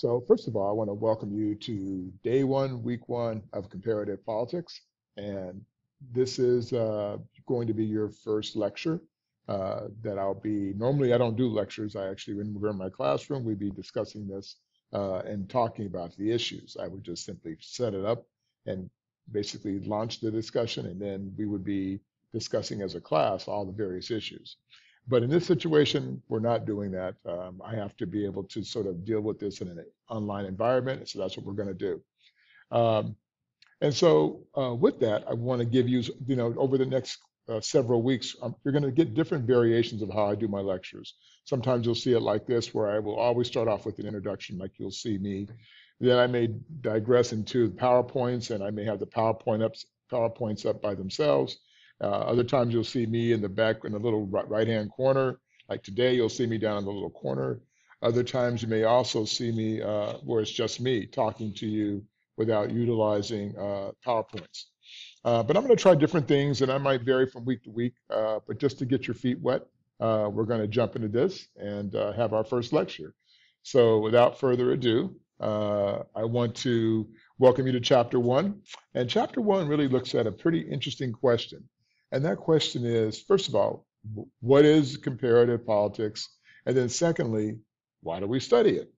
So first of all, I want to welcome you to day one, week one of comparative politics. And this is uh, going to be your first lecture uh, that I'll be, normally I don't do lectures. I actually, when we're in my classroom, we'd be discussing this uh, and talking about the issues. I would just simply set it up and basically launch the discussion and then we would be discussing as a class all the various issues. But in this situation, we're not doing that. Um, I have to be able to sort of deal with this in an online environment. So that's what we're going to do. Um, and so uh, with that, I want to give you, you know, over the next uh, several weeks, um, you're going to get different variations of how I do my lectures. Sometimes you'll see it like this, where I will always start off with an introduction, like you'll see me. Then I may digress into the PowerPoints, and I may have the PowerPoint up, PowerPoints up by themselves. Uh, other times you'll see me in the back in the little right hand corner. Like today, you'll see me down in the little corner. Other times you may also see me uh, where it's just me talking to you without utilizing uh, PowerPoints. Uh, but I'm going to try different things and I might vary from week to week. Uh, but just to get your feet wet, uh, we're going to jump into this and have our first lecture. So without further ado, I want to welcome you to chapter one. And chapter one really looks at a pretty interesting question. And that question is, first of all, what is comparative politics? And then secondly, why do we study it?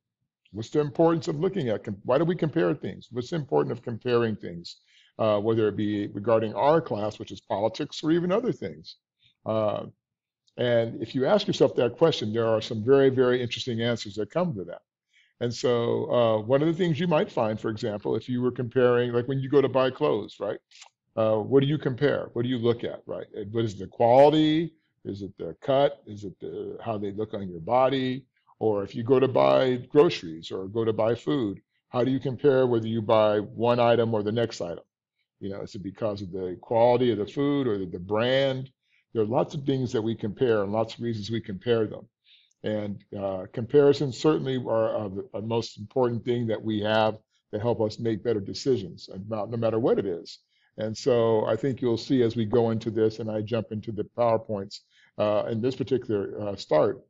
What's the importance of looking at, why do we compare things? What's the importance of comparing things, uh, whether it be regarding our class, which is politics, or even other things? Uh, and if you ask yourself that question, there are some very, very interesting answers that come to that. And so uh, one of the things you might find, for example, if you were comparing, like when you go to buy clothes, right? Uh, what do you compare? What do you look at, right? What is the quality? Is it the cut? Is it the, how they look on your body? Or if you go to buy groceries or go to buy food, how do you compare whether you buy one item or the next item? You know, is it because of the quality of the food or the, brand? There are lots of things that we compare and lots of reasons we compare them. And uh, comparisons certainly are uh, the most important thing that we have to help us make better decisions, about, no matter what it is. And so I think you'll see as we go into this and I jump into the PowerPoints uh, in this particular uh, start,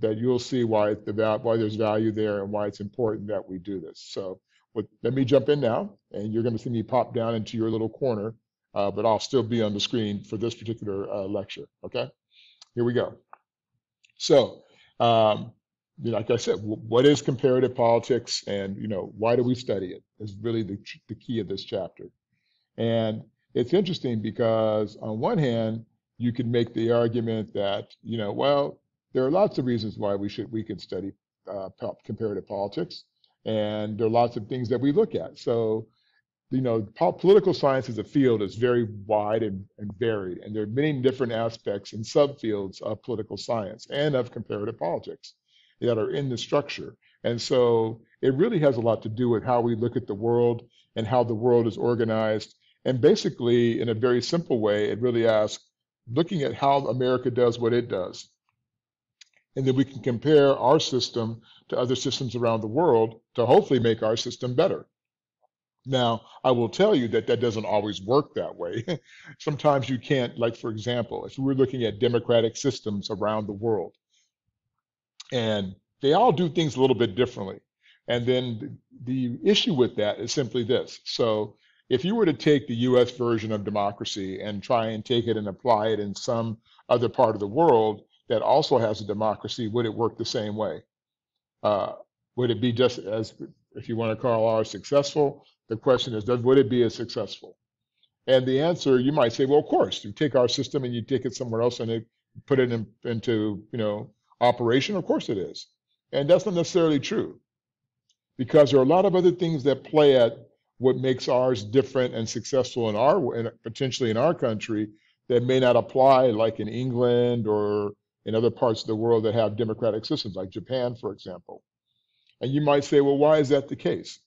that you'll see why, the, why there's value there and why it's important that we do this. So with, let me jump in now and you're gonna see me pop down into your little corner, uh, but I'll still be on the screen for this particular uh, lecture, okay? Here we go. So, um, like I said, what is comparative politics and you know why do we study it is really the, the key of this chapter. And it's interesting because on one hand, you can make the argument that, you know, well, there are lots of reasons why we should we can study uh, comparative politics, and there are lots of things that we look at. So, you know, political science as a field is very wide and, and varied, and there are many different aspects and subfields of political science and of comparative politics that are in the structure. And so it really has a lot to do with how we look at the world and how the world is organized and basically, in a very simple way, it really asks, looking at how America does what it does. And then we can compare our system to other systems around the world to hopefully make our system better. Now, I will tell you that that doesn't always work that way. Sometimes you can't, like, for example, if we're looking at democratic systems around the world, and they all do things a little bit differently. And then the issue with that is simply this. So if you were to take the US version of democracy and try and take it and apply it in some other part of the world that also has a democracy, would it work the same way? Uh, would it be just as, if you want to call ours successful? The question is, does, would it be as successful? And the answer, you might say, well, of course, you take our system and you take it somewhere else and put it in, into, you know, operation. Of course it is. And that's not necessarily true because there are a lot of other things that play at what makes ours different and successful in our in, potentially in our country that may not apply like in England or in other parts of the world that have democratic systems like Japan for example. And you might say well why is that the case?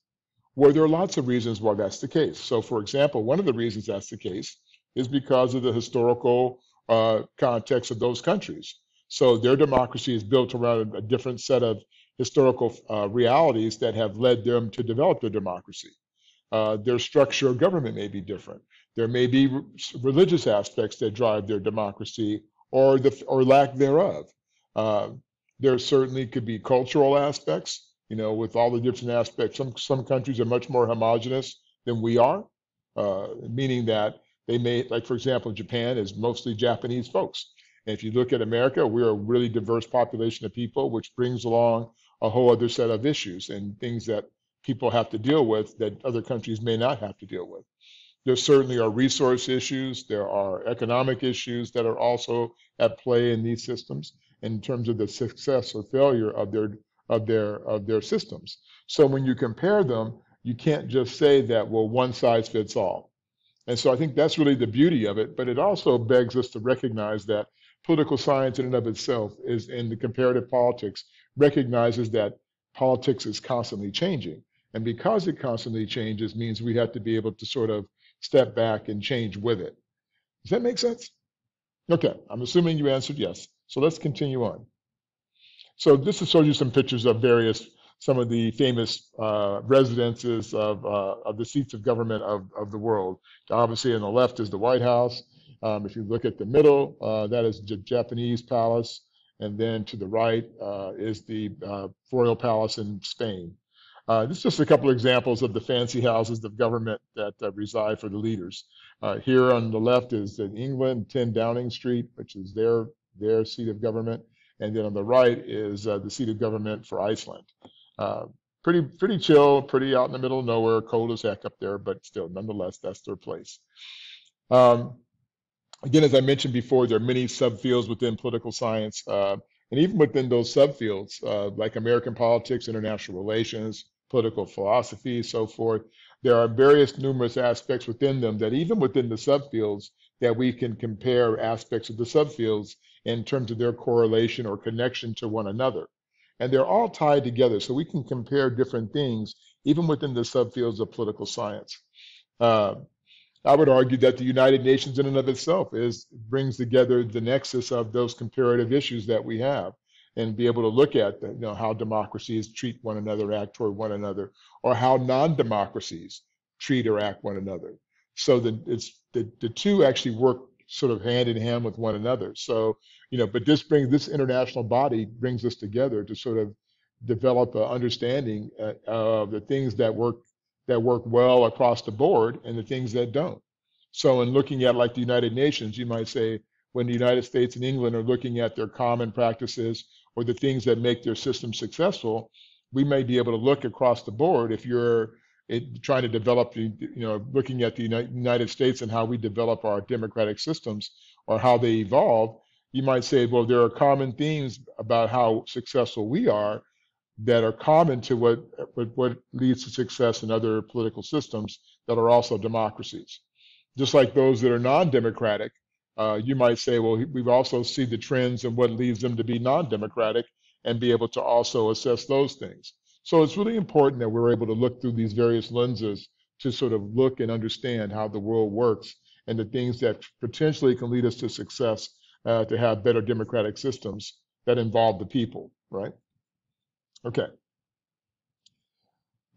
Well there are lots of reasons why that's the case. So for example one of the reasons that's the case is because of the historical uh, context of those countries. So their democracy is built around a different set of historical uh, realities that have led them to develop their democracy uh, their structure of government may be different. There may be re religious aspects that drive their democracy or the or lack thereof. Uh, there certainly could be cultural aspects. you know, with all the different aspects. Some some countries are much more homogenous than we are, uh, meaning that they may, like for example, Japan is mostly Japanese folks. And if you look at America, we're a really diverse population of people, which brings along a whole other set of issues and things that people have to deal with that other countries may not have to deal with. There certainly are resource issues, there are economic issues that are also at play in these systems in terms of the success or failure of their of their of their systems. So when you compare them, you can't just say that well one size fits all. And so I think that's really the beauty of it, but it also begs us to recognize that political science in and of itself is in the comparative politics recognizes that politics is constantly changing. And because it constantly changes means we have to be able to sort of step back and change with it. Does that make sense? Okay, I'm assuming you answered yes. So let's continue on. So this shows you some pictures of various, some of the famous uh, residences of, uh, of the seats of government of, of the world. Obviously on the left is the White House. Um, if you look at the middle, uh, that is the Japanese palace. And then to the right uh, is the uh, royal palace in Spain. Uh, this is just a couple of examples of the fancy houses of government that uh, reside for the leaders. Uh, here on the left is in England, 10 Downing Street, which is their, their seat of government. And then on the right is uh, the seat of government for Iceland. Uh, pretty, pretty chill, pretty out in the middle of nowhere, cold as heck up there, but still, nonetheless, that's their place. Um, again, as I mentioned before, there are many subfields within political science. Uh, and even within those subfields, like American politics, international relations, political philosophy, so forth. There are various numerous aspects within them that even within the subfields that we can compare aspects of the subfields in terms of their correlation or connection to one another. And they're all tied together, so we can compare different things even within the subfields of political science. Uh, I would argue that the United Nations in and of itself is brings together the nexus of those comparative issues that we have and be able to look at the, you know, how democracies treat one another, act toward one another, or how non-democracies treat or act one another. So the, it's the, the two actually work sort of hand in hand with one another. So, you know, but this brings this international body brings us together to sort of develop an understanding uh, of the things that work that work well across the board and the things that don't. So in looking at like the United Nations, you might say when the United States and England are looking at their common practices or the things that make their system successful, we may be able to look across the board if you're it, trying to develop the, you know, looking at the United States and how we develop our democratic systems or how they evolve, you might say, well, there are common themes about how successful we are that are common to what, what, what leads to success in other political systems that are also democracies. Just like those that are non-democratic uh, you might say, well, we've also see the trends and what leads them to be non-democratic and be able to also assess those things. So it's really important that we're able to look through these various lenses to sort of look and understand how the world works and the things that potentially can lead us to success uh, to have better democratic systems that involve the people, right? Okay.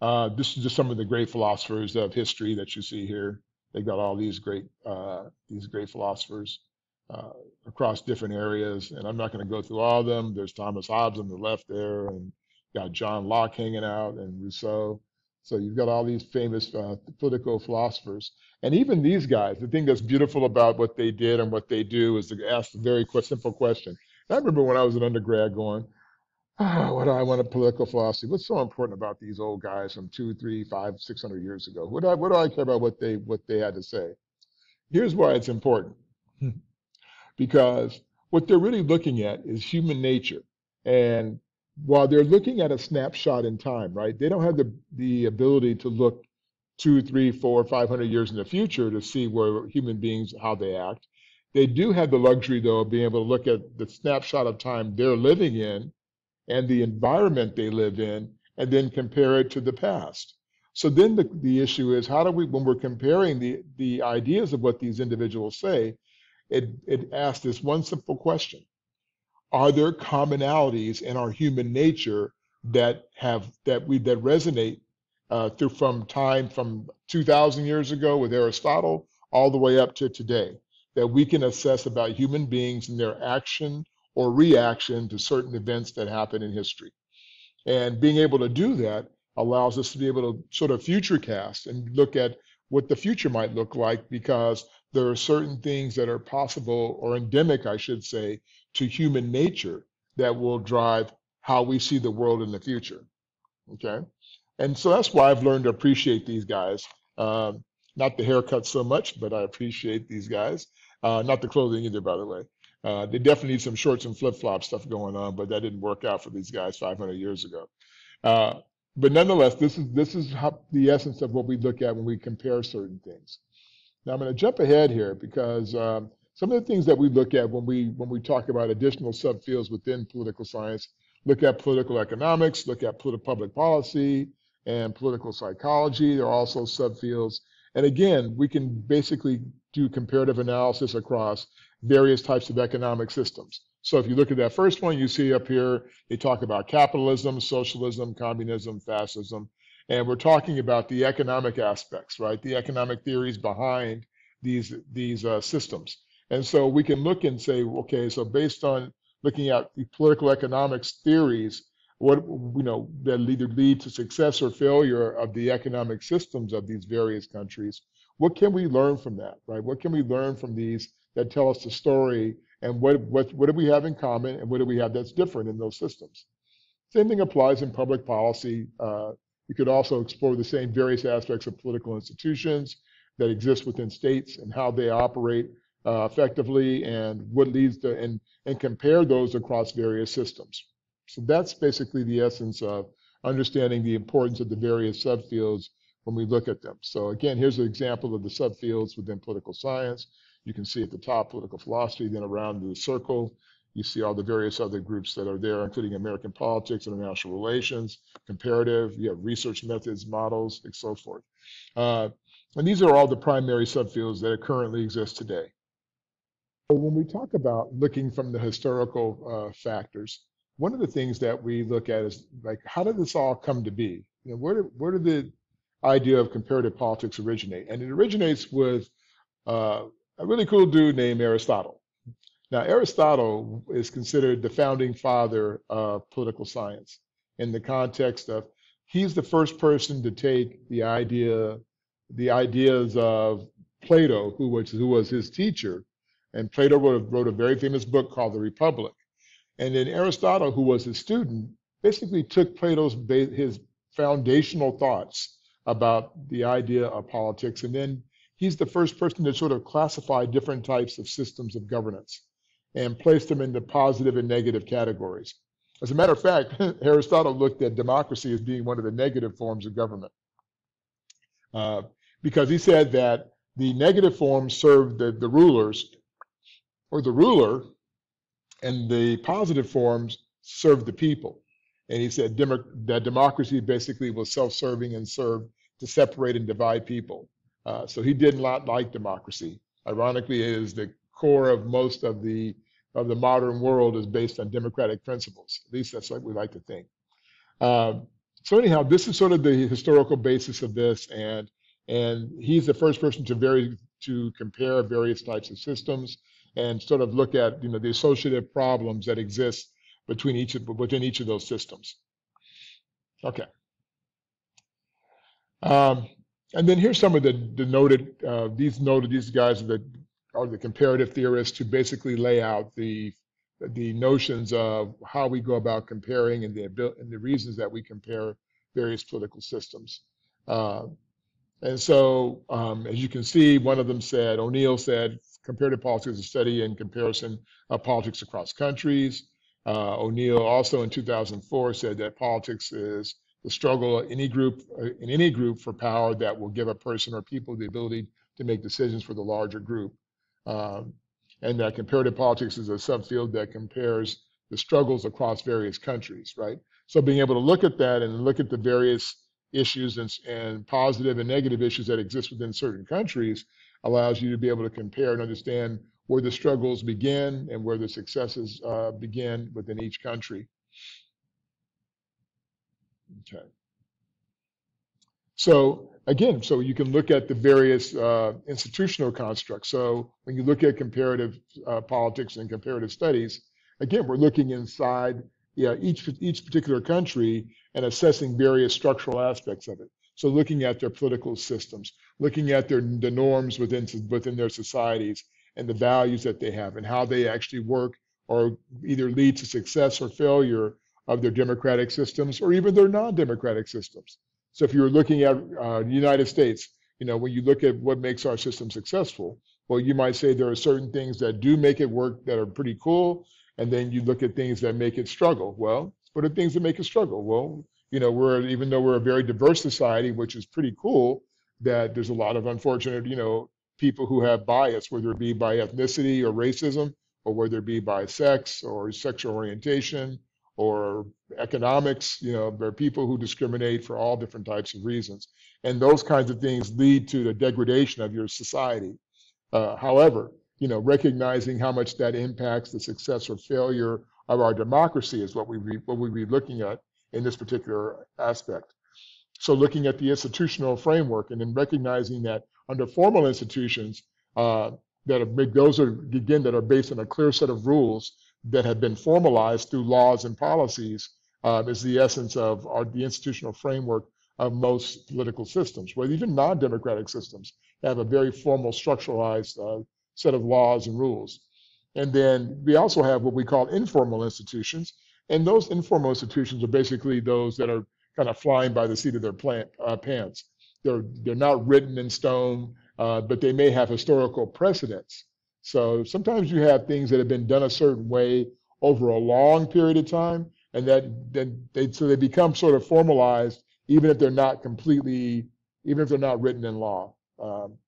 Uh, this is just some of the great philosophers of history that you see here. They got all these great uh, these great philosophers uh, across different areas, and I'm not going to go through all of them. There's Thomas Hobbes on the left there, and got John Locke hanging out, and Rousseau. So you've got all these famous uh, political philosophers, and even these guys. The thing that's beautiful about what they did and what they do is to ask a very simple question. I remember when I was an undergrad going, oh, what do I want a political philosophy? What's so important about these old guys from two, three, five, six hundred years ago? What do I, what do I care about what they what they had to say? Here's why it's important. because what they're really looking at is human nature. And while they're looking at a snapshot in time, right, they don't have the, the ability to look two, three, four, five hundred years in the future to see where human beings, how they act. They do have the luxury, though, of being able to look at the snapshot of time they're living in and the environment they live in and then compare it to the past. So then the, the issue is how do we, when we're comparing the, the ideas of what these individuals say, it, it asks this one simple question. Are there commonalities in our human nature that have that we that resonate uh, through from time from 2,000 years ago with Aristotle all the way up to today that we can assess about human beings and their action or reaction to certain events that happen in history. And being able to do that allows us to be able to sort of future cast and look at what the future might look like because there are certain things that are possible or endemic, I should say, to human nature that will drive how we see the world in the future. Okay. And so that's why I've learned to appreciate these guys. Um, not the haircut so much, but I appreciate these guys. Uh, not the clothing either, by the way. Uh, they definitely need some shorts and flip flop stuff going on, but that didn't work out for these guys 500 years ago. Uh, but nonetheless, this is this is how, the essence of what we look at when we compare certain things. Now I'm going to jump ahead here because um, some of the things that we look at when we when we talk about additional subfields within political science, look at political economics, look at political public policy, and political psychology. There are also subfields. And again, we can basically do comparative analysis across various types of economic systems. So if you look at that first one, you see up here, they talk about capitalism, socialism, communism, fascism. And we're talking about the economic aspects, right? The economic theories behind these, these uh, systems. And so we can look and say, okay, so based on looking at the political economics theories, what you know that either lead to success or failure of the economic systems of these various countries what can we learn from that right what can we learn from these that tell us the story and what, what, what do we have in common and what do we have that's different in those systems. Same thing applies in public policy. Uh, we could also explore the same various aspects of political institutions that exist within states and how they operate uh, effectively and what leads to, and, and compare those across various systems. So that's basically the essence of understanding the importance of the various subfields when we look at them. So again, here's an example of the subfields within political science. You can see at the top political philosophy, then around the circle, you see all the various other groups that are there, including American politics, international relations, comparative, you have research methods, models, and so forth. Uh, and these are all the primary subfields that currently exist today. So when we talk about looking from the historical uh, factors, one of the things that we look at is like, how did this all come to be? You know, where did, where did the idea of comparative politics originate? And it originates with uh, a really cool dude named Aristotle. Now, Aristotle is considered the founding father of political science in the context of he's the first person to take the idea, the ideas of Plato, who was who was his teacher, and Plato wrote, wrote a very famous book called The Republic. And then Aristotle, who was his student, basically took Plato's his foundational thoughts about the idea of politics and then he's the first person to sort of classify different types of systems of governance and place them into positive and negative categories. As a matter of fact, Aristotle looked at democracy as being one of the negative forms of government uh, because he said that the negative forms served the, the rulers or the ruler, and the positive forms served the people. And he said that democracy basically was self serving and served to separate and divide people. Uh, so he did not like democracy. Ironically, it is the core of most of the of the modern world is based on democratic principles. At least that's what we like to think. Um, so anyhow, this is sort of the historical basis of this, and and he's the first person to very to compare various types of systems and sort of look at you know the associative problems that exist between each of within each of those systems. Okay. Um, and then here's some of the, the noted, uh, these noted, these guys are the, are the comparative theorists who basically lay out the, the notions of how we go about comparing and the, and the reasons that we compare various political systems. Uh, and so, um, as you can see, one of them said, O'Neill said, comparative politics is a study in comparison of politics across countries. Uh, O'Neill also in 2004 said that politics is the struggle in any group uh, in any group for power that will give a person or people the ability to make decisions for the larger group. Um, and that comparative politics is a subfield that compares the struggles across various countries, right? So being able to look at that and look at the various issues and, and positive and negative issues that exist within certain countries allows you to be able to compare and understand where the struggles begin and where the successes uh, begin within each country. Okay. So again, so you can look at the various uh, institutional constructs. So when you look at comparative uh, politics and comparative studies, again, we're looking inside each, each particular country and assessing various structural aspects of it. So looking at their political systems, looking at their the norms within within their societies and the values that they have and how they actually work or either lead to success or failure of their democratic systems or even their non-democratic systems. So if you're looking at uh, the United States, you know, when you look at what makes our system successful, well, you might say there are certain things that do make it work that are pretty cool, and then you look at things that make it struggle. Well, what are things that make it struggle? Well, you know, we're even though we're a very diverse society, which is pretty cool, that there's a lot of unfortunate, you know, people who have bias, whether it be by ethnicity or racism, or whether it be by sex or sexual orientation or economics. You know, there are people who discriminate for all different types of reasons, and those kinds of things lead to the degradation of your society. Uh, however, you know, recognizing how much that impacts the success or failure of our democracy is what we re, what we be looking at in this particular aspect. So looking at the institutional framework and then recognizing that under formal institutions uh, that are those are again that are based on a clear set of rules that have been formalized through laws and policies uh, is the essence of our, the institutional framework of most political systems, where even non-democratic systems have a very formal structuralized uh, set of laws and rules. And then we also have what we call informal institutions, and those informal institutions are basically those that are kind of flying by the seat of their plant, uh, pants. They're, they're not written in stone, uh, but they may have historical precedents. So sometimes you have things that have been done a certain way over a long period of time, and that then they so they become sort of formalized, even if they're not completely, even if they're not written in law. Um,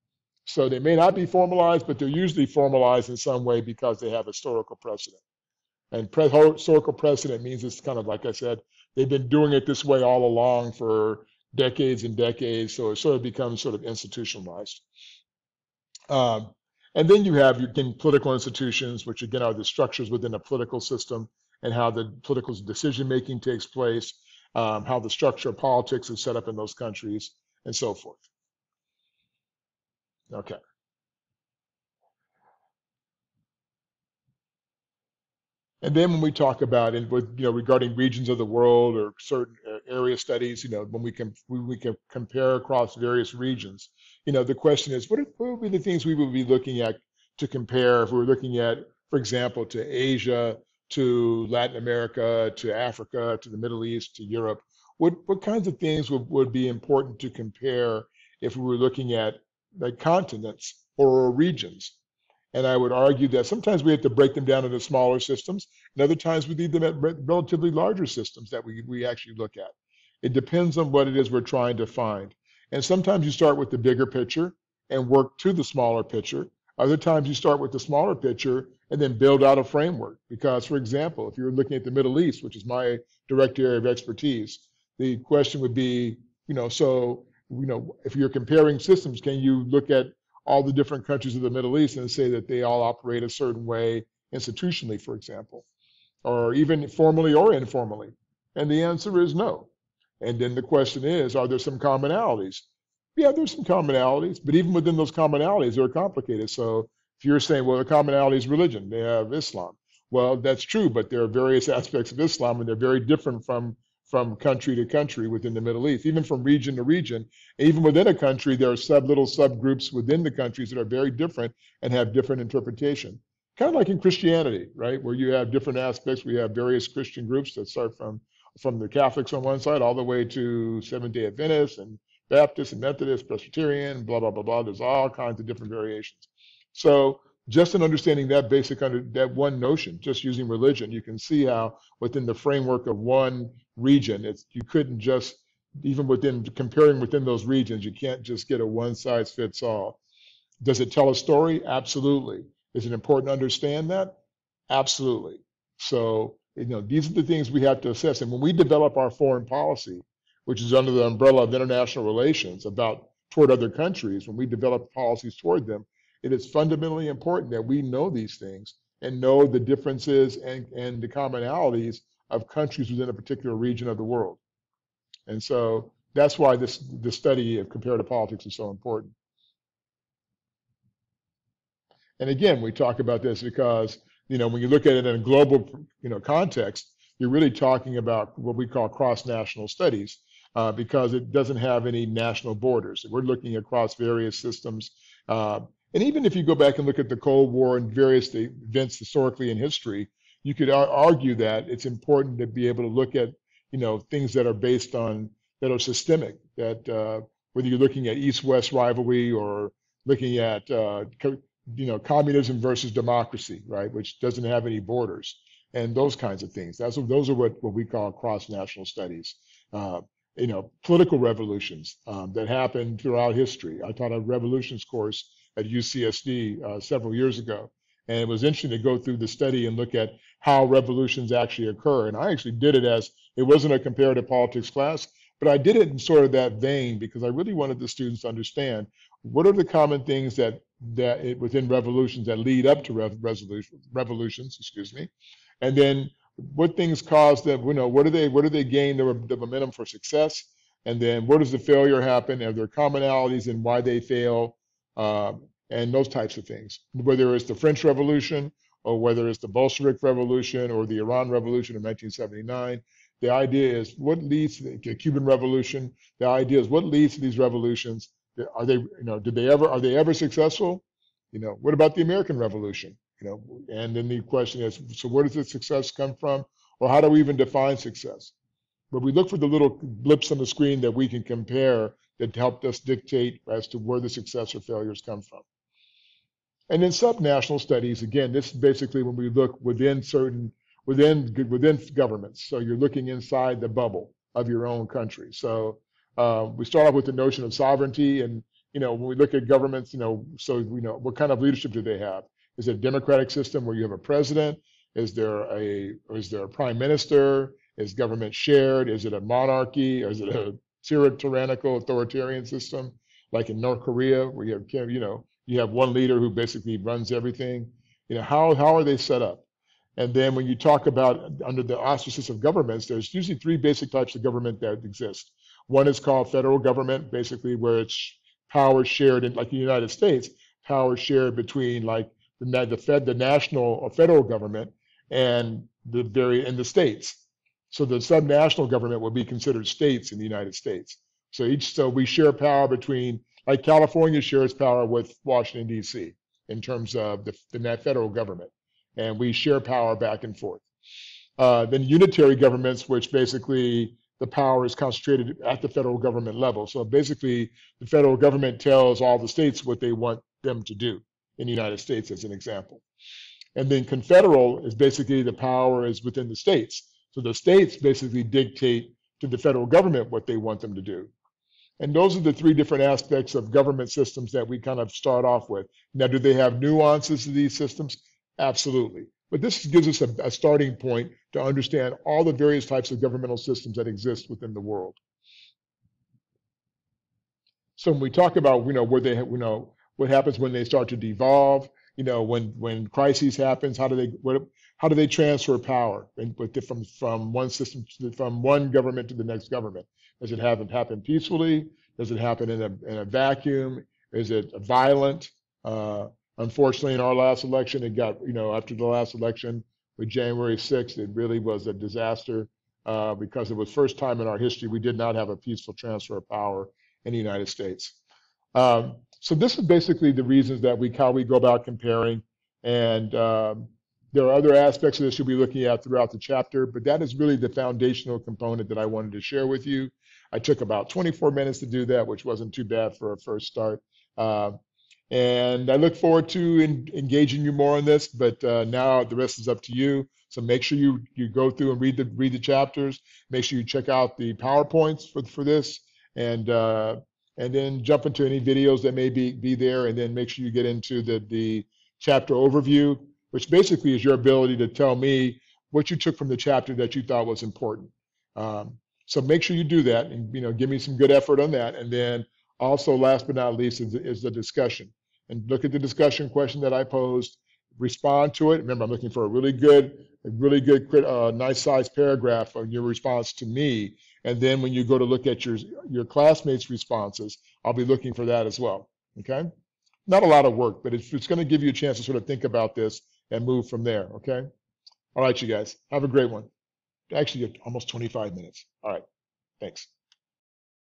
so they may not be formalized, but they're usually formalized in some way because they have historical precedent. And pre- historical precedent means it's kind of like I said, they've been doing it this way all along for decades and decades, so it sort of becomes sort of institutionalized. Um, and then you have your political institutions, which again are the structures within a political system and how the political decision making takes place, um, how the structure of politics is set up in those countries, and so forth. Okay. And then when we talk about it with you know regarding regions of the world or certain area studies, you know when we can we can compare across various regions, you know the question is what, what would be the things we would be looking at to compare if we were looking at, for example, to Asia, to Latin America, to Africa, to the Middle East, to Europe? What what kinds of things would, would be important to compare if we were looking at like continents or regions? And I would argue that sometimes we have to break them down into smaller systems, and other times we need them at relatively larger systems that we, we actually look at. It depends on what it is we're trying to find. And sometimes you start with the bigger picture and work to the smaller picture. Other times you start with the smaller picture and then build out a framework. Because, for example, if you're looking at the Middle East, which is my direct area of expertise, the question would be, you know, so, you know, if you're comparing systems, can you look at all the different countries of the Middle East and say that they all operate a certain way institutionally, for example, or even formally or informally? And the answer is no. And then the question is, are there some commonalities? Yeah, there's some commonalities, but even within those commonalities, they're complicated. So if you're saying, well, the commonality is religion, they have Islam. Well, that's true, but there are various aspects of Islam, and they're very different from from country to country within the Middle East, even from region to region. Even within a country, there are sub little subgroups within the countries that are very different and have different interpretation. Kind of like in Christianity, right, where you have different aspects. We have various Christian groups that start from from the Catholics on one side all the way to Seventh Day Adventists and Baptists and Methodists, Presbyterian, blah blah blah blah. There's all kinds of different variations. So just in understanding that basic under that one notion, just using religion, you can see how within the framework of one region, it's you couldn't just even within comparing within those regions, you can't just get a one size fits all. Does it tell a story? Absolutely. Is it important to understand that? Absolutely. So you know these are the things we have to assess, and when we develop our foreign policy, which is under the umbrella of international relations about toward other countries, when we develop policies toward them, it is fundamentally important that we know these things and know the differences and, and the commonalities of countries within a particular region of the world. And so that's why this the study of comparative politics is so important. And again, we talk about this because you know when you look at it in a global you know context, you're really talking about what we call cross-national studies uh, because it doesn't have any national borders. We're looking across various systems. Uh, and even if you go back and look at the Cold War and various events historically in history, you could argue that it's important to be able to look at, you know, things that are based on that are systemic. That uh, whether you're looking at East-West rivalry or looking at, uh, you know, communism versus democracy, right, which doesn't have any borders, and those kinds of things. That's those are what what we call cross-national studies. Uh, you know, political revolutions um, that happened throughout history. I taught a revolutions course at UCSD uh, several years ago, and it was interesting to go through the study and look at how revolutions actually occur. And I actually did it as it wasn't a comparative politics class, but I did it in sort of that vein because I really wanted the students to understand what are the common things that that it, within revolutions that lead up to rev, revolutions, excuse me, and then what things cause them, you know, what do they what do they gain the, the momentum for success, and then where does the failure happen? Are there commonalities in why they fail? Uh, and those types of things, whether it's the French Revolution or whether it's the Bolshevik Revolution or the Iran Revolution of 1979. The idea is what leads to the Cuban Revolution. The idea is what leads to these revolutions. Are they, you know, did they ever, are they ever successful? You know, what about the American Revolution? You know, and then the question is, so where does the success come from? Or how do we even define success? But we look for the little blips on the screen that we can compare that helped us dictate as to where the success or failures come from. And in subnational studies, again, this is basically when we look within certain, within, within governments. So you're looking inside the bubble of your own country. So uh, we start off with the notion of sovereignty and, you know, when we look at governments, you know, so, you know, what kind of leadership do they have? Is it a democratic system where you have a president? Is there a, is there a prime minister? Is government shared? Is it a monarchy? Is it a tyrannical authoritarian system like in North Korea where you have, you know, you have one leader who basically runs everything. You know, how, how are they set up? And then when you talk about under the auspices of governments, there's usually three basic types of government that exist. One is called federal government, basically where it's power shared in like the United States, power shared between like the, the Fed, the national or federal government and the very and the states. So the subnational government would be considered states in the United States. So each so we share power between like California shares power with Washington, D.C., in terms of the, the federal government, and we share power back and forth. Uh, then unitary governments, which basically the power is concentrated at the federal government level. So basically, the federal government tells all the states what they want them to do in the United States, as an example. And then confederal is basically the power is within the states. So the states basically dictate to the federal government what they want them to do. And those are the three different aspects of government systems that we kind of start off with. Now, do they have nuances to these systems? Absolutely. But this gives us a, a, starting point to understand all the various types of governmental systems that exist within the world. So when we talk about, you know, where they, you know, what happens when they start to devolve, you know, when when crises happens, how do they, what, how do they transfer power from from one system to, from one government to the next government? Does it happen happen peacefully? Does it happen in a, in a vacuum? Is it violent? Uh, unfortunately, in our last election, it got, you know, after the last election with January 6th, it really was a disaster uh, because it was first time in our history we did not have a peaceful transfer of power in the United States. Um, so this is basically the reasons that we, how we go about comparing. And um, there are other aspects of this you'll be looking at throughout the chapter, but that is really the foundational component that I wanted to share with you. I took about 24 minutes to do that, which wasn't too bad for a first start. Uh, and I look forward to in, engaging you more on this, but uh, now the rest is up to you. So make sure you, you go through and read the read the chapters. Make sure you check out the PowerPoints for, for this, and uh, and then jump into any videos that may be, be there, and then make sure you get into the, the chapter overview, which basically is your ability to tell me what you took from the chapter that you thought was important. Um, so make sure you do that and you know give me some good effort on that. And then also last but not least is, is the discussion. And look at the discussion question that I posed, respond to it. Remember, I'm looking for a really good, a really good, uh, nice sized paragraph of your response to me. And then when you go to look at your, your classmates' responses, I'll be looking for that as well. Okay? Not a lot of work, but it's, it's going to give you a chance to sort of think about this and move from there. Okay? All right, you guys. Have a great one. actually almost 25 minutes. All right, thanks.